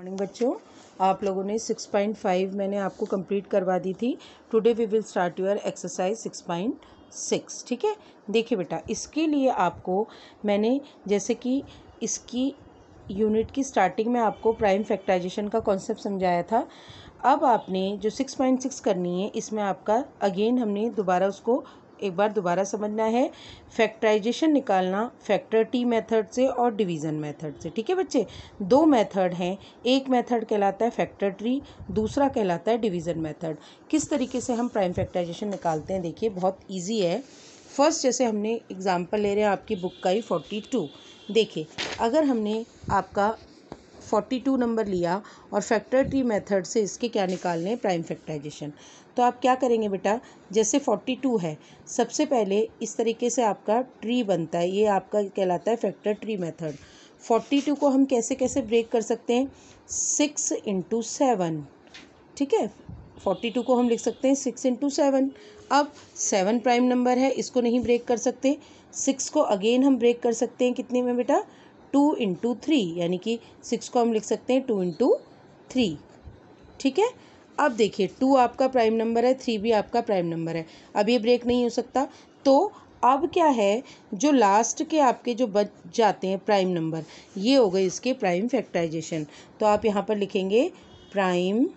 Morning बच्चों, आप लोगों ने 6.5 मैंने आपको कंप्लीट करवा दी थी। Today we will start your exercise 6.6 ठीक है? देखिए बेटा, इसके लिए आपको, मैंने जैसे कि इसकी यूनिट की स्टार्टिंग में आपको प्राइम फैक्टराइजेशन का कॉन्सेप्ट समझाया था। अब आपने जो 6.6 करनी है, इसमें आपका अगेन हमने दोबारा उसको एक बार दोबारा समझना है। फैक्टराइजेशन निकालना फैक्टर टी मेथड से और डिवीज़न मेथड से। ठीक है बच्चे? दो मेथड हैं। एक मेथड कहलाता है फैक्टर ट्री दूसरा कहलाता है डिवीज़न मेथड किस तरीके से हम प्राइम फैक्टराइजेशन निकालते हैं? देखिए, बहुत ईजी है। फ़र्स्ट जैसे हमने एग्ज़ाम्पल ले रहे हैं आपकी बुक का ही फोर्टी टू देखिए, अगर हमने आपका फोर्टी टू नंबर लिया और फैक्टर ट्री मेथड से इसके क्या निकालने प्राइम फैक्टराइजेशन तो आप क्या करेंगे बेटा? जैसे फोर्टी टू है, सबसे पहले इस तरीके से आपका ट्री बनता है। ये आपका कहलाता है factor tree method forty two को हम कैसे कैसे ब्रेक कर सकते हैं? सिक्स इंटू सेवन ठीक है? फोर्टी टू को हम लिख सकते हैं सिक्स इंटू सेवन अब सेवन प्राइम नंबर है, इसको नहीं ब्रेक कर सकते। सिक्स को अगेन हम ब्रेक कर सकते हैं कितने में बेटा? टू इंटू थ्री, यानी कि सिक्स को हम लिख सकते हैं टू इंटू थ्री। ठीक है? अब देखिए, टू आपका प्राइम नंबर है, थ्री भी आपका प्राइम नंबर है। अब ये ब्रेक नहीं हो सकता। तो अब क्या है, जो लास्ट के आपके जो बच जाते हैं प्राइम नंबर, ये हो गए इसके प्राइम फैक्टराइजेशन। तो आप यहाँ पर लिखेंगे prime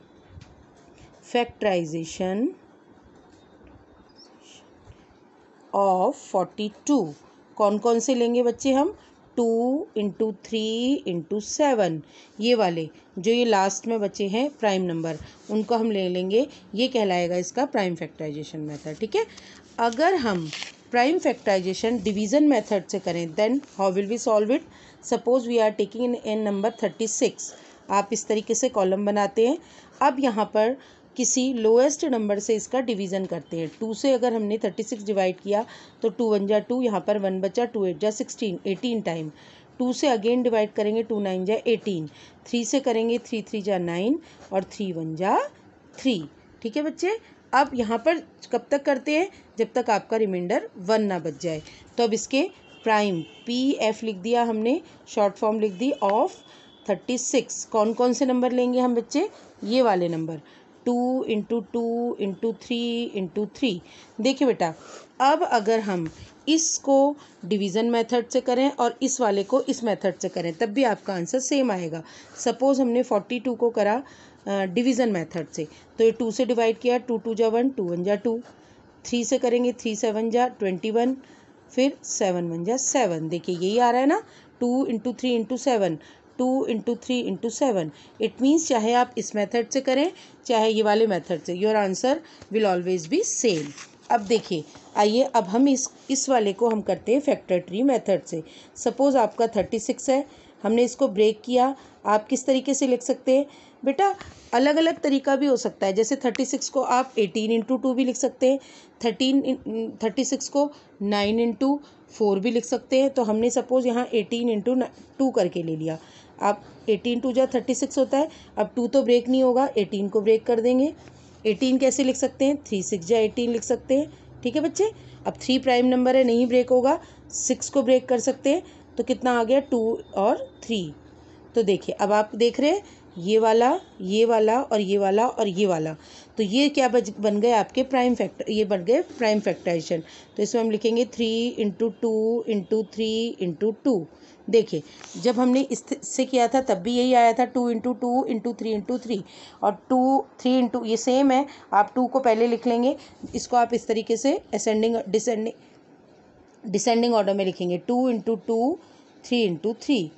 factorization of forty two. कौन कौन से लेंगे बच्चे हम? Two into three into seven ये वाले, जो ये लास्ट में बचे हैं प्राइम नंबर उनको हम ले लेंगे। ये कहलाएगा इसका प्राइम फैक्टराइजेशन मेथड ठीक है? अगर हम प्राइम फैक्टराइजेशन डिवीज़न मेथड से करें then how will we solve it suppose we are taking in an number thirty six आप इस तरीके से कॉलम बनाते हैं। अब यहाँ पर किसी लोएस्ट नंबर से इसका डिवीज़न करते हैं। टू से अगर हमने थर्टी सिक्स डिवाइड किया तो टू वन जा टू यहाँ पर वन बचा टू एट जा सिक्सटीन एटीन टाइम टू से अगेन डिवाइड करेंगे टू नाइन जा एटीन थ्री से करेंगे थ्री थ्री जा नाइन और थ्री वन जा थ्री ठीक है बच्चे? अब यहाँ पर कब तक करते हैं? जब तक आपका रिमाइंडर वन ना बच जाए। तो अब इसके प्राइम पी एफ़ लिख दिया हमने शॉर्ट फॉर्म लिख दी ऑफ़ थर्टी सिक्स कौन कौन से नंबर लेंगे हम बच्चे? ये वाले number two into two into three into three. देखिए बेटा, अब अगर हम इसको डिवीज़न मेथड से करें और इस वाले को इस मेथड से करें, तब भी आपका आंसर सेम आएगा। सपोज़ हमने फोर्टी टू को करा डिवीज़न मेथड से। तो ये टू से डिवाइड किया, टू टू जा वन, टू वन जा टू। थ्री से करेंगे, थ्री सेवन जा ट्वेंटी वन, फिर सेवन वन जा सेवन। देखिए, यही आ रहा है ना, two into three into seven. Two into three into seven it means चाहे आप इस मेथड से करें, चाहे ये वाले मेथड से। Your answer will always be same अब देखिए, आइए अब हम इस इस वाले को हम करते हैं फैक्टर ट्री मेथड से। सपोज़ आपका थर्टी सिक्स है, हमने इसको ब्रेक किया। आप किस तरीके से लिख सकते हैं? बेटा अलग अलग तरीका भी हो सकता है। जैसे थर्टी सिक्स को आप एटीन इंटू टू भी लिख सकते हैं। थर्टीन थर्टी सिक्स को नाइन इंटू फोर भी लिख सकते हैं। तो हमने सपोज़ यहाँ एटीन इंटू टू करके ले लिया। आप एटीन टू जा थर्टी सिक्स होता है, अब टू तो ब्रेक नहीं होगा एटीन को ब्रेक कर देंगे। एटीन कैसे लिख सकते हैं? थ्री सिक्स या एटीन लिख सकते हैं। ठीक है बच्चे? अब थ्री प्राइम नंबर है, नहीं ब्रेक होगा सिक्स को ब्रेक कर सकते हैं। तो कितना आ गया? टू और थ्री तो देखिए, अब आप देख रहे हैं ये वाला ये वाला और ये वाला और ये वाला। तो ये क्या बज, बन गए आपके प्राइम फैक्टर ये बन गए प्राइम फैक्टराइजेशन तो इसमें हम लिखेंगे three into two into three into two देखिए, जब हमने इससे किया था, तब भी यही आया था two into two into three into three और टू थ्री इंटू ये सेम है, आप टू को पहले लिख लेंगे, इसको आप इस तरीके से असेंडिंग डिसेंडिंग डिसेंडिंग ऑर्डर में लिखेंगे। Two into two three into three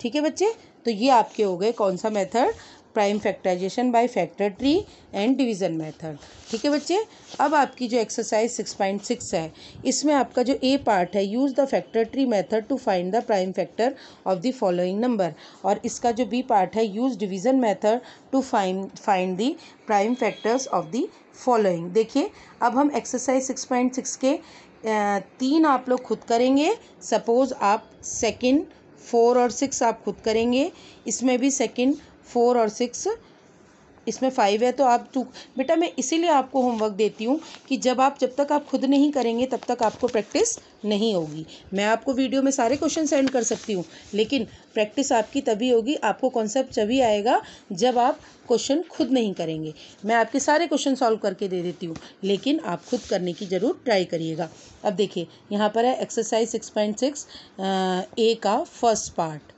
ठीक है बच्चे? तो ये आपके हो गए कौन सा method? Prime factorization by factor tree and division method ठीक है बच्चे? अब आपकी जो एक्सरसाइज सिक्स पॉइंट सिक्स है, इसमें आपका जो ए पार्ट है use the factor tree method to find the prime factor of the following number और इसका जो बी पार्ट है use division method to find find the prime factors of the following देखिए, अब हम एक्सरसाइज सिक्स पॉइंट सिक्स के तीन आप लोग खुद करेंगे। सपोज़ आप सेकेंड फोर और सिक्स आप खुद करेंगे इसमें भी सेकंड फोर और सिक्स इसमें फाइव है तो आप टू बेटा, मैं इसीलिए आपको होमवर्क देती हूँ कि जब आप जब तक आप खुद नहीं करेंगे, तब तक आपको प्रैक्टिस नहीं होगी। मैं आपको वीडियो में सारे क्वेश्चन सेंड कर सकती हूँ, लेकिन प्रैक्टिस आपकी तभी होगी, आपको कॉन्सेप्ट तभी आएगा जब आप क्वेश्चन खुद नहीं करेंगे। मैं आपके सारे क्वेश्चन सॉल्व करके दे देती हूँ, लेकिन आप खुद करने की ज़रूर ट्राई करिएगा। अब देखिए, यहाँ पर है exercise six point six A का फ़र्स्ट पार्ट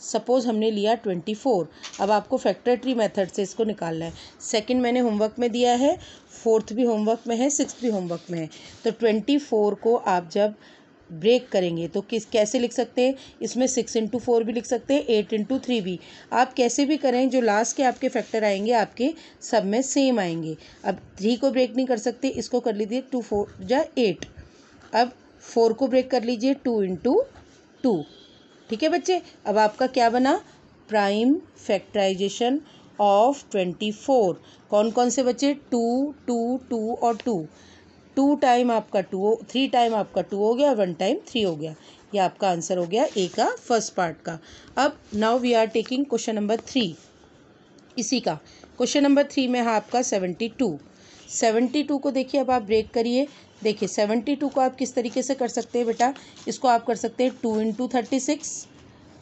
सपोज़ हमने लिया ट्वेंटी फोर, अब आपको फैक्ट्रट्री मेथड से इसको निकालना है। सेकंड मैंने होमवर्क में दिया है, फोर्थ भी होमवर्क में है, सिक्स भी होमवर्क में है। तो ट्वेंटी फोर को आप जब ब्रेक करेंगे तो किस, कैसे लिख सकते हैं? इसमें सिक्स इंटू फोर भी लिख सकते हैं एट इंटू थ्री भी। आप कैसे भी करें, जो लास्ट के आपके फैक्टर आएँगे, आपके सब में सेम आएँगे। अब थ्री को ब्रेक नहीं कर सकते, इसको कर लीजिए टू फोर या एट अब फोर को ब्रेक कर लीजिए टू इंटू टू ठीक है बच्चे? अब आपका क्या बना? Prime factorization of twenty four कौन कौन से बच्चे? टू टू टू और टू टू टाइम आपका टू थ्री टाइम आपका टू हो गया वन टाइम थ्री हो गया. ये आपका आंसर हो गया ए का फ़र्स्ट पार्ट का. अब now we are taking question number three इसी का. क्वेश्चन नंबर थ्री में है आपका सेवेंटी टू सेवेंटी टू को देखिए, अब आप ब्रेक करिए। देखिए, सेवेंटी टू को आप किस तरीके से कर सकते हैं बेटा? इसको आप कर सकते हैं टू इंटू थर्टी सिक्स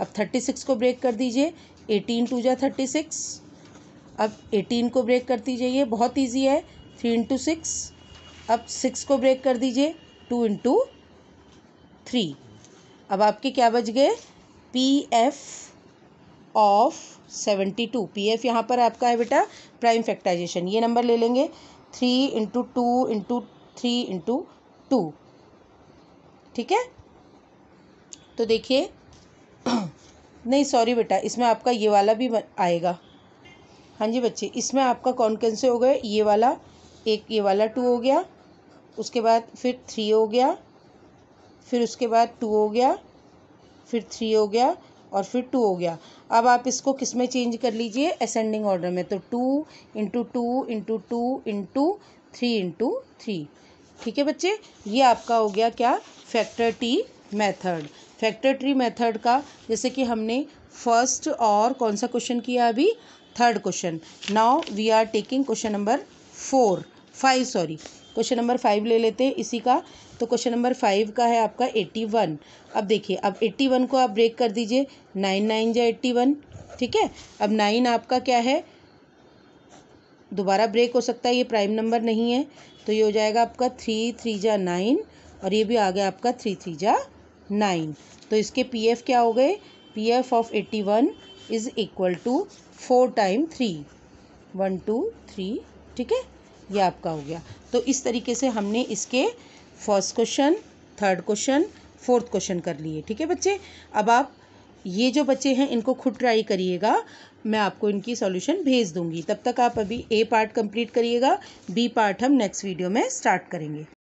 अब थर्टी सिक्स को ब्रेक कर दीजिए। एटीन टू जा थर्टी सिक्स अब एटीन को ब्रेक कर दीजिए। ये बहुत ईजी है। थ्री इंटू सिक्स अब सिक्स को ब्रेक कर दीजिए। टू इंटू थ्री अब आपके क्या बच गए? P F of seventy two P F यहाँ पर आपका है बेटा प्राइम फैक्टाइजेशन ये नंबर ले लेंगे। Three into two into three into two ठीक है? तो देखिए, नहीं सॉरी बेटा, इसमें आपका ये वाला भी आएगा। हाँ जी बच्चे, इसमें आपका कौन कौन से हो गए ये वाला एक, ये वाला टू हो गया, उसके बाद फिर थ्री हो गया, फिर उसके बाद टू हो गया, फिर थ्री हो गया और फिर टू हो गया। अब आप इसको किसमें चेंज कर लीजिए? असेंडिंग ऑर्डर में। तो two into two into two into three into three ठीक है बच्चे? ये आपका हो गया क्या? Factor T method factor tree method का, जैसे कि हमने फ़र्स्ट और कौन सा क्वेश्चन किया अभी? Third question now we are taking question number four five sorry question number five ले लेते हैं इसी का। तो क्वेश्चन नंबर फाइव का है आपका एट्टी वन। अब देखिए, अब एट्टी वन को आप ब्रेक कर दीजिए। नाइन नाइन जा एट्टी वन, ठीक है? अब नाइन आपका क्या है? दोबारा ब्रेक हो सकता है, ये प्राइम नंबर नहीं है। तो ये हो जाएगा आपका थ्री थ्री जा नाइन और ये भी आ गया आपका थ्री थ्री जा नाइन। तो इसके पी एफ़ क्या हो गए? P F of eighty one is equal to four time three one two three ठीक है? ये आपका हो गया। तो इस तरीके से हमने इसके first question third question fourth question कर लिए। ठीक है बच्चे? अब आप ये जो बच्चे हैं, इनको खुद ट्राई करिएगा। मैं आपको इनकी सॉल्यूशन भेज दूँगी। तब तक आप अभी ए पार्ट कंप्लीट करिएगा। बी पार्ट हम नेक्स्ट वीडियो में स्टार्ट करेंगे।